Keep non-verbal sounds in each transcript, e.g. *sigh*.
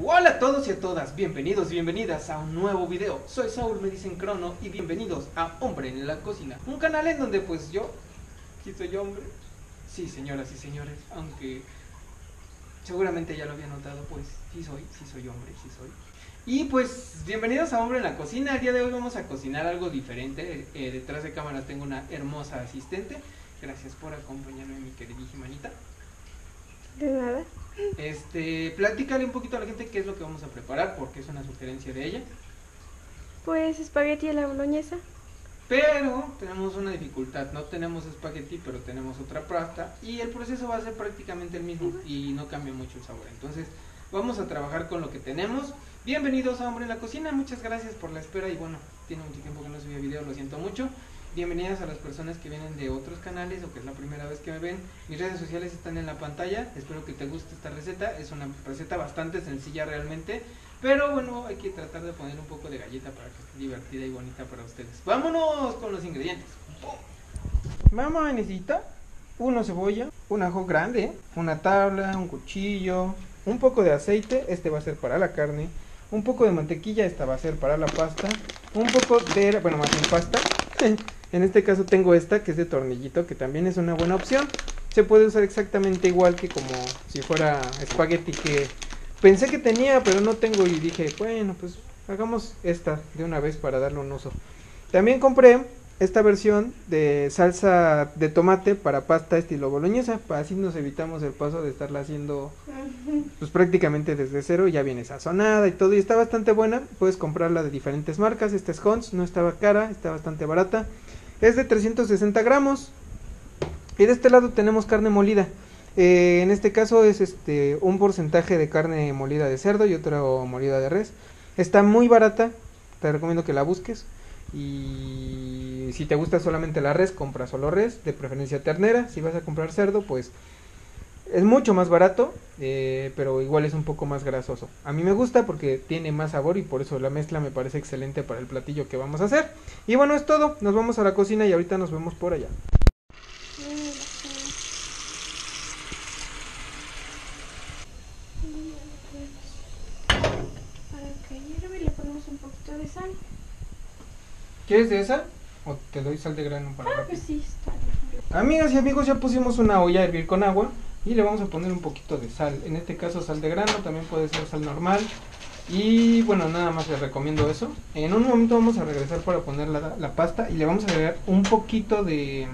Hola a todos y a todas, bienvenidos y bienvenidas a un nuevo video. Soy Saúl, me dicen Crono y bienvenidos a Hombre en la Cocina. Un canal en donde pues yo, ¿sí soy hombre? Sí, señoras y señores, aunque seguramente ya lo había notado, pues sí soy, sí soy hombre, sí soy. Y pues bienvenidos a Hombre en la Cocina. El día de hoy vamos a cocinar algo diferente. Eh, detrás de cámara tengo una hermosa asistente. Gracias por acompañarme, mi queridísima Anita. De nada. Este, platícale un poquito a la gente qué es lo que vamos a preparar, porque es una sugerencia de ella. Pues espagueti a la boloñesa. Pero tenemos una dificultad, no tenemos espagueti, pero tenemos otra pasta y el proceso va a ser prácticamente el mismo y no cambia mucho el sabor. Entonces, vamos a trabajar con lo que tenemos. Bienvenidos a Hombre en la Cocina, muchas gracias por la espera y bueno, tiene mucho tiempo que no subía video, lo siento mucho. Bienvenidas a las personas que vienen de otros canales o que es la primera vez que me ven. Mis redes sociales están en la pantalla. Espero que te guste esta receta. Es una receta bastante sencilla realmente. Pero bueno, hay que tratar de poner un poco de galleta para que esté divertida y bonita para ustedes. Vámonos con los ingredientes. Vamos a necesitar una cebolla, un ajo grande, una tabla, un cuchillo, un poco de aceite, este va a ser para la carne, un poco de mantequilla, esta va a ser para la pasta, un poco de, bueno, más bien pasta. *laughs* en este caso tengo esta que es de tornillito, que también es una buena opción. Se puede usar exactamente igual que como si fuera espagueti que pensé que tenía, pero no tengo y dije, bueno, pues hagamos esta de una vez para darle un uso. También compré esta versión de salsa de tomate para pasta estilo boloñesa, así nos evitamos el paso de estarla haciendo pues prácticamente desde cero, ya viene sazonada y todo y está bastante buena, puedes comprarla de diferentes marcas, esta es Hons, no estaba cara, está bastante barata, es de 360 gramos y de este lado tenemos carne molida, eh, en este caso es este un porcentaje de carne molida de cerdo y otro molida de res. Está muy barata, te recomiendo que la busques. Y si te gusta solamente la res, compra solo res, de preferencia ternera. Si vas a comprar cerdo, pues es mucho más barato, eh, pero igual es un poco más grasoso. A mí me gusta porque tiene más sabor y por eso la mezcla me parece excelente para el platillo que vamos a hacer. Y bueno, es todo. Nos vamos a la cocina y ahorita nos vemos por allá. ¿Quieres de esa? ¿O te doy sal de grano para Ah, pues sí, está bien. Amigas y amigos, ya pusimos una olla a hervir con agua y le vamos a poner un poquito de sal. En este caso sal de grano, también puede ser sal normal. Y bueno, nada más les recomiendo eso. En un momento vamos a regresar para poner la, la pasta y le vamos a agregar un poquito de...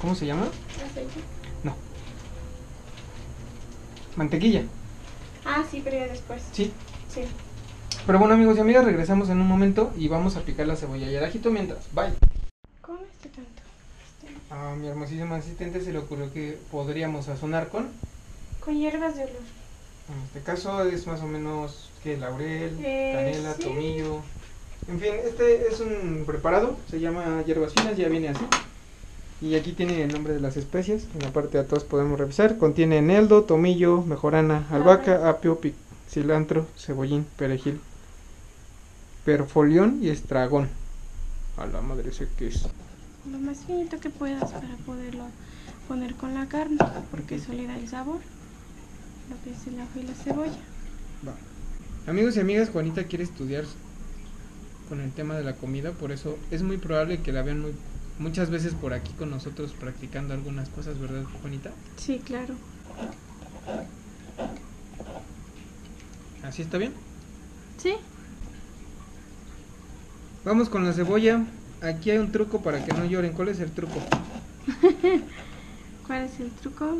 ¿Cómo se llama? Aceite. No. Mantequilla, Ah, sí, pero ya después. ¿sí? Sí. Pero bueno amigos y amigas, regresamos en un momento y vamos a picar la cebolla y el ajito mientras. Bye. ¿Cómo este tanto? Este, A mi hermosísima asistente se le ocurrió que podríamos sazonar con... Con hierbas de olor. En este caso es más o menos que laurel, Eh, canela, sí. tomillo. En fin, este es un preparado, se llama hierbas finas, ya viene así. Y aquí tiene el nombre de las especias, en la parte de atrás podemos revisar. Contiene eneldo, tomillo, mejorana, albahaca, apio, pi- cilantro, cebollín, perejil, perfolión y estragón. A la madre sé qué es. Lo más finito que puedas para poderlo poner con la carne, porque eso le da el sabor. Lo que es el ajo y la cebolla. Va. Amigos y amigas, Juanita quiere estudiar con el tema de la comida, por eso es muy probable que la vean muy, muchas veces por aquí con nosotros practicando algunas cosas, ¿verdad, Juanita? Sí, claro. ¿Así está bien? Sí. Vamos con la cebolla. Aquí hay un truco para que no lloren. ¿Cuál es el truco? *laughs* ¿Cuál es el truco?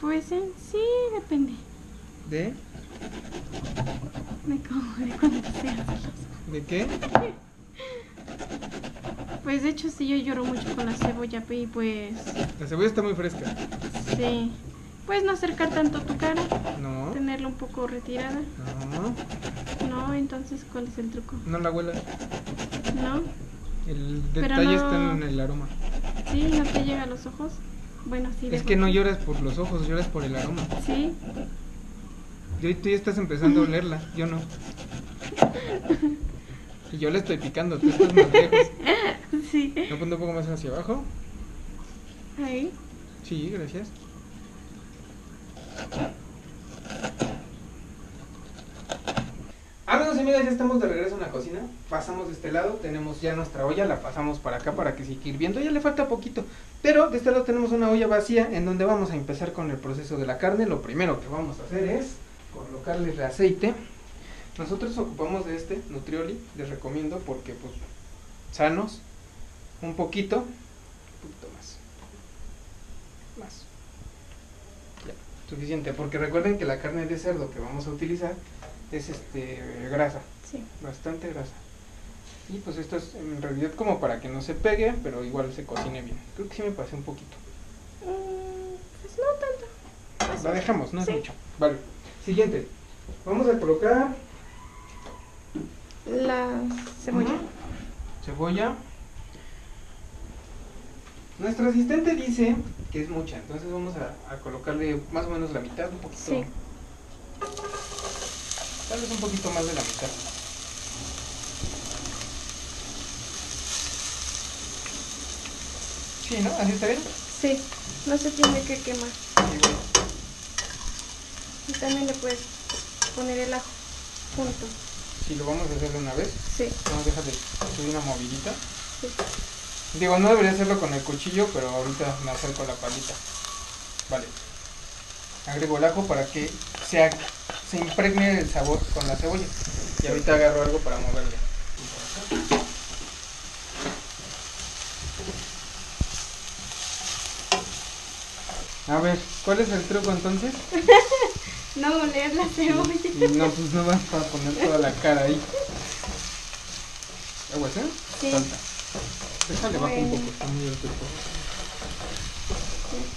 Pues en sí depende ¿De? de cómo, de cuándo seas. ¿De qué? *laughs* Pues de hecho sí yo lloro mucho con la cebolla y pues La cebolla está muy fresca. sí. Puedes no acercar tanto tu cara, No. tenerla un poco retirada. No. No, entonces ¿cuál es el truco? No la huela. ¿No? El detalle no- está en el aroma. ¿Sí? ¿No te llega a los ojos? Bueno, sí. Es que no lloras por los ojos, lloras por el aroma. Sí. Yo, tú ya estás empezando a *laughs* olerla, yo no. Y yo la estoy picando, tú estás más lejos. *laughs* Sí. ¿Me pongo un poco más hacia abajo? Ahí. Sí, gracias. amigas, ya estamos de regreso en la cocina. Pasamos de este lado, tenemos ya nuestra olla, la pasamos para acá para que siga hirviendo. Ya le falta poquito. Pero de este lado tenemos una olla vacía en donde vamos a empezar con el proceso de la carne. Lo primero que vamos a hacer es colocarle el aceite. Nosotros ocupamos de este Nutrioli, les recomiendo porque pues sanos, un poquito, un poquito más. Más. Suficiente, porque recuerden que la carne de cerdo que vamos a utilizar es este grasa, Sí. bastante grasa. Y pues esto es en realidad como para que no se pegue, pero igual se cocine bien. Creo que sí me pasé un poquito. Mm, pues no tanto. La dejamos, no es mucho. Vale. Siguiente. Vamos a colocar La cebolla. Cebolla. Nuestro asistente dice que es mucha, entonces vamos a, a colocarle más o menos la mitad, un poquito. Sí. Tal vez un poquito más de la mitad. Sí, ¿no? ¿Así está bien? Sí. No se tiene que quemar. Sí, bueno. Y también le puedes poner el ajo junto. Si lo vamos a hacer de una vez, Sí. vamos a dejarle subir una movidita. Sí. Digo, no debería hacerlo con el cuchillo, pero ahorita me acerco a la palita. Vale. Agrego el ajo para que se, ag- se impregne el sabor con la cebolla. Y ahorita agarro algo para moverle. A ver, ¿cuál es el truco entonces? *laughs* No moler la cebolla. No, pues no vas a poner toda la cara ahí. ¿Aguas, eh? Sí. Tanta. Déjale bajo un Bueno. poco, está muy alto.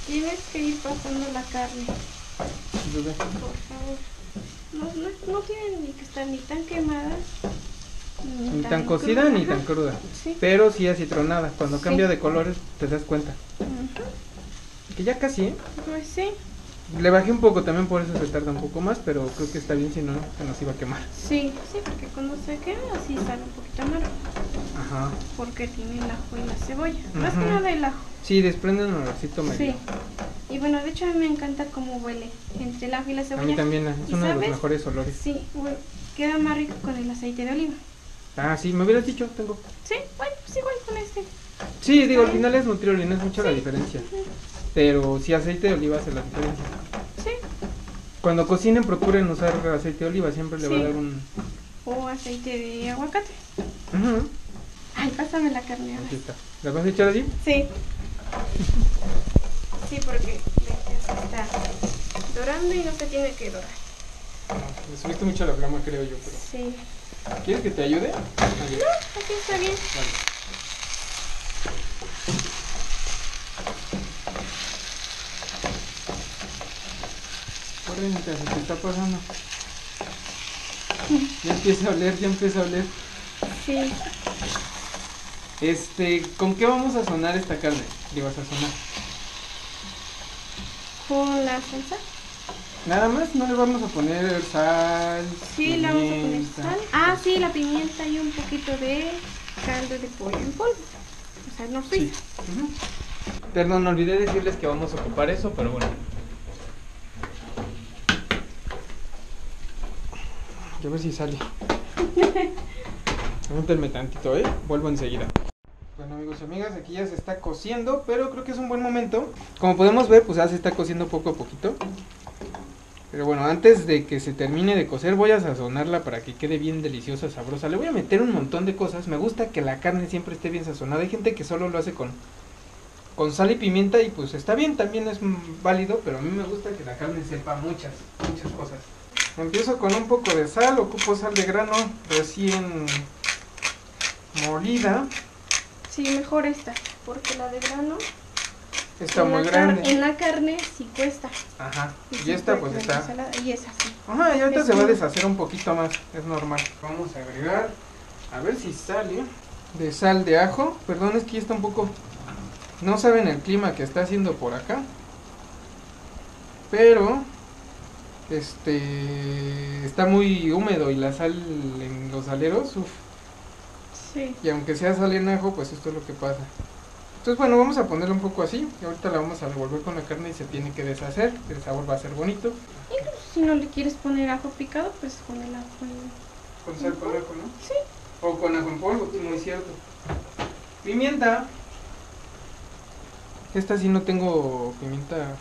Tienes que ir pasando la carne, por favor. No, no, no tienen ni que estar ni tan quemadas. Ni tan cocida crudas. ni tan cruda. Sí. Pero sí acitronada. Cuando Sí. cambia de colores te das cuenta. Ujú. Que ya casi, ¿eh? Pues sí. Le bajé un poco también, por eso se tarda un poco más, pero creo que está bien, si no, se nos iba a quemar. Sí, sí, porque cuando se quema así sale un poquito amargo. Ajá. Porque tiene el ajo y la cebolla. Más que nada el ajo. Sí, desprende un olorcito medio. Sí. Y bueno, de hecho a mí me encanta cómo huele entre el ajo y la A cebolla. mí también es ¿Y uno de los mejores olores. Sí, queda más rico con el aceite de oliva. Ah, sí, me hubieras dicho, tengo. Sí, bueno, pues igual con este. Sí, digo, al final es Nutrioli, no es mucho la diferencia. Pero sí, aceite de oliva hace la diferencia. Sí. Cuando cocinen, procuren usar aceite de oliva, siempre le va a dar un. O aceite de aguacate. Ujú. Ay, pásame la carne ahora. Aquí está. ¿La vas a echar así? Sí. *laughs* Sí, porque se está dorando y no se tiene que dorar. No, le subiste mucho la flama, creo yo, pero. Sí. ¿Quieres que te ayude? Ah, bien. Así está bien. Vale. Corre mientras se te está pasando. Ya empieza a oler, ya empieza a oler. Sí. Este, ¿con qué vamos a sonar esta carne? Digo, a sazonar. Con la salsa. Nada más, no le vamos a poner sal. Sí, le vamos a poner pimienta. sal. Ah, sí, la pimienta y un poquito de caldo de pollo en polvo. O sea, no Sí. frita. Ujú. Perdón, olvidé decirles que vamos a ocupar eso, pero bueno. A ver si sale. *laughs* Aguántenme tantito, ¿eh? Vuelvo enseguida. Bueno amigos y amigas, aquí ya se está cociendo, pero creo que es un buen momento. Como podemos ver, pues ya se está cociendo poco a poquito. Pero bueno, antes de que se termine de cocer, voy a sazonarla para que quede bien deliciosa, sabrosa. Le voy a meter un montón de cosas. Me gusta que la carne siempre esté bien sazonada. Hay gente que solo lo hace con, con sal y pimienta y pues está bien, también es válido, pero a mí me gusta que la carne sepa muchas, muchas cosas. Empiezo con un poco de sal, ocupo sal de grano recién molida. Sí, mejor esta. Porque la de grano. Está muy grande. En la carne sí cuesta. Ajá. Y Y sí esta pues está. Y esa sí. Ajá, y ahorita Es se va a deshacer un poquito más, es normal. Vamos a agregar, a ver si sale, de sal de ajo. Perdón, es que ya está un poco... No saben el clima que está haciendo por acá. Pero... Este... Está muy húmedo y la sal en los aleros, uff. Sí. Y aunque sea sal en ajo, pues esto es lo que pasa. Entonces bueno, vamos a ponerlo un poco así. Y ahorita la vamos a revolver con la carne y se tiene que deshacer. El sabor va a ser bonito. Incluso si no le quieres poner ajo picado, pues con el ajo Con sal, con ajo, ¿no? Sí. O con ajo en polvo, muy cierto. Pimienta. Esta sí no tengo pimienta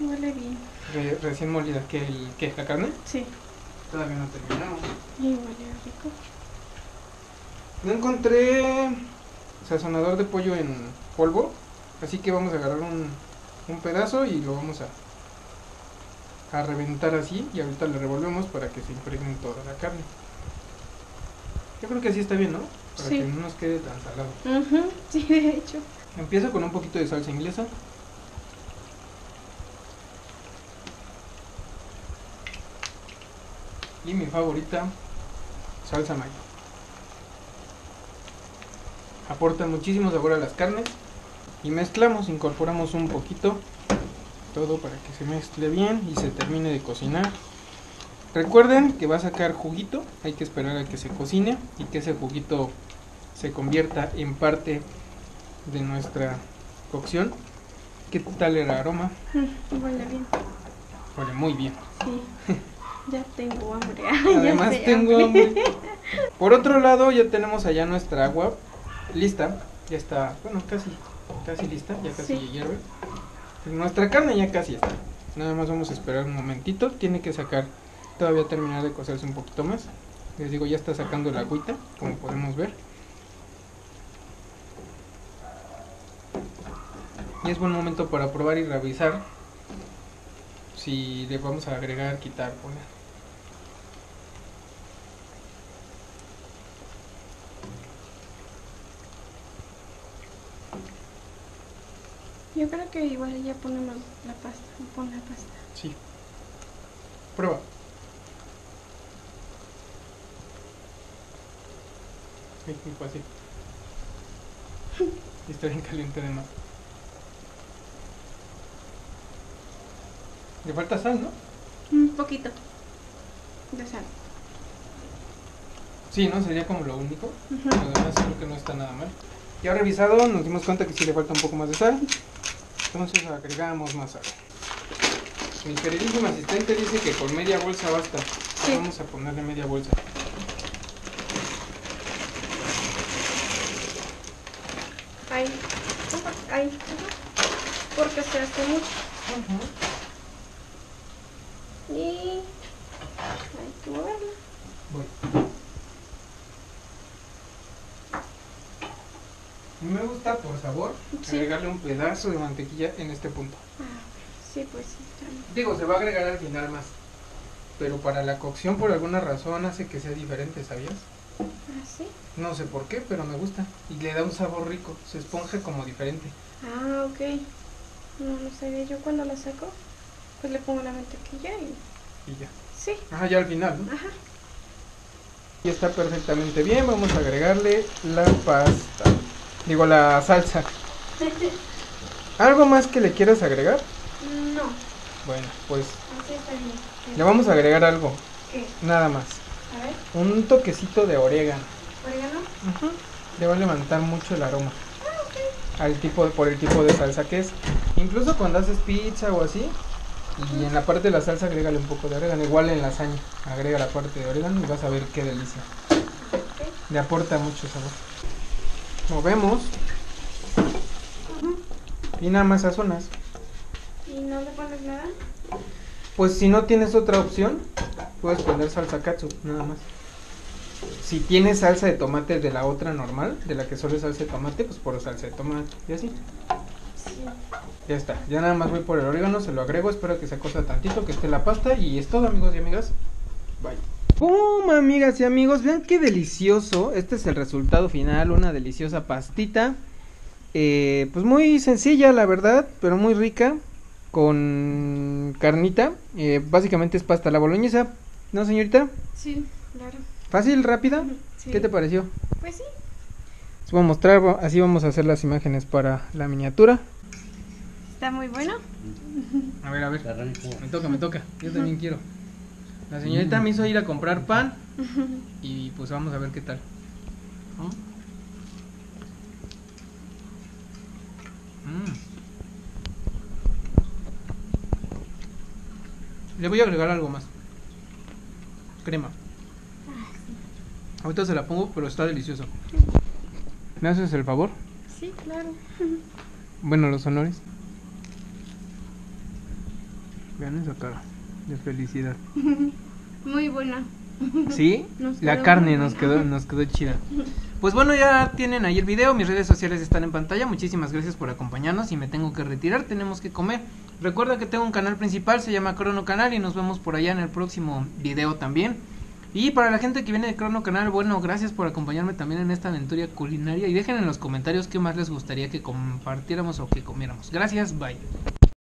Huele bien. re- recién molida. ¿Qué, el, ¿Qué? ¿La carne? Sí. Todavía no terminamos. Y. No encontré sazonador de pollo en polvo, así que vamos a agarrar un, un pedazo y lo vamos a, a reventar así y ahorita le revolvemos para que se impregne toda la carne. Yo creo que así está bien, ¿no? Para Sí. que no nos quede tan salado. Ujú, *laughs* Sí, de hecho. Empiezo con un poquito de salsa inglesa. Y mi favorita, salsa mayo. Aporta muchísimo sabor a las carnes. Y mezclamos, incorporamos un poquito. Todo para que se mezcle bien y se termine de cocinar. Recuerden que va a sacar juguito. Hay que esperar a que se cocine y que ese juguito se convierta en parte de nuestra cocción. ¿Qué tal el aroma? Mm, *laughs* Huele bien. Huele muy bien. Sí. *laughs* Ya tengo hambre. *laughs* Además Ya tengo hambre. Por otro lado ya tenemos allá nuestra agua lista. Ya está, bueno, casi, casi lista, ya casi Sí. hierve. Nuestra carne ya casi está. Nada más vamos a esperar un momentito. Tiene que sacar, todavía terminar de cocerse un poquito más. Les digo, ya está sacando la agüita, como podemos ver. Y es buen momento para probar y revisar si le vamos a agregar, quitar, poner. Yo creo que igual ya ponemos la pasta. Pon la pasta. Sí. Prueba. Ay, muy fácil. *laughs* Y Está bien caliente además. Le falta sal, ¿no? Un poquito de sal. Sí, ¿no? Sería como lo único. Ujú. Lo demás creo que no está nada mal. Ya revisado, nos dimos cuenta que sí le falta un poco más de sal. Entonces agregamos más sal. Mi queridísimo asistente dice que con media bolsa basta. Sí. Vamos a ponerle media bolsa. Ahí. Ahí. Porque se hace mucho. Y hay que moverlo. Voy. Me gusta por sabor Sí. agregarle un pedazo de mantequilla en este punto. Ah, sí, pues sí. también. Digo, se va a agregar al final más. Pero para la cocción por alguna razón hace que sea diferente, ¿sabías? Ah, sí. No sé por qué, pero me gusta. Y le da un sabor rico, se esponja como diferente. Ah, ok. No lo sabía. Yo cuando la saco, pues le pongo la mantequilla y. Y ya. Sí. Ajá, ya al final, ¿no? Ajá. Y está perfectamente bien. Vamos a agregarle la pasta. Digo, la salsa. ¿Algo más que le quieras agregar? No, Bueno, pues así está bien. le vamos a agregar algo. ¿Qué? Nada más. A ver, Un toquecito de orégano. orégano. Le va a levantar mucho el aroma. Al tipo por el tipo de salsa que es. Incluso cuando haces pizza o así. Y en la parte de la salsa agrégale un poco de orégano. Igual en lasaña. Agrega la parte de orégano y vas a ver qué delicia. Ok. Le aporta mucho sabor. Movemos. Y nada más sazonas. ¿Y no le pones nada? Pues si no tienes otra opción, puedes poner salsa katsu, nada más. Si tienes salsa de tomate de la otra normal, de la que solo es salsa de tomate, pues por salsa de tomate. Y así. Sí. Ya está. Ya nada más voy por el orégano, se lo agrego, espero que se cosa tantito, que esté la pasta. Y es todo, amigos y amigas. Bye. ¡Pum, amigas y amigos! Vean qué delicioso. Este es el resultado final, una deliciosa pastita. Eh, pues muy sencilla, la verdad, pero muy rica. Con carnita. Eh, básicamente es pasta la boloñesa. ¿No, señorita? Sí, claro. Fácil, rápida. Sí. ¿Qué te pareció? Pues sí. Les voy a mostrar, así vamos a hacer las imágenes para la miniatura. Está muy bueno. A ver, a ver. Me toca, me toca. Yo también quiero. La señorita me hizo ir a comprar pan y pues vamos a ver qué tal. ¿No? Mm. Le voy a agregar algo más. crema. Ahorita se la pongo, pero está delicioso. ¿Me haces el favor? Sí, claro. Bueno, los honores. Vean esa cara de felicidad. *laughs* Muy buena. ¿Sí? La carne nos quedó, *laughs* nos quedó chida. Pues bueno, ya tienen ahí el video, mis redes sociales están en pantalla. Muchísimas gracias por acompañarnos y me tengo que retirar, tenemos que comer. Recuerda que tengo un canal principal, se llama Crono Canal y nos vemos por allá en el próximo video también. Y para la gente que viene de Crono Canal, bueno, gracias por acompañarme también en esta aventura culinaria y dejen en los comentarios qué más les gustaría que compartiéramos o que comiéramos. Gracias, bye.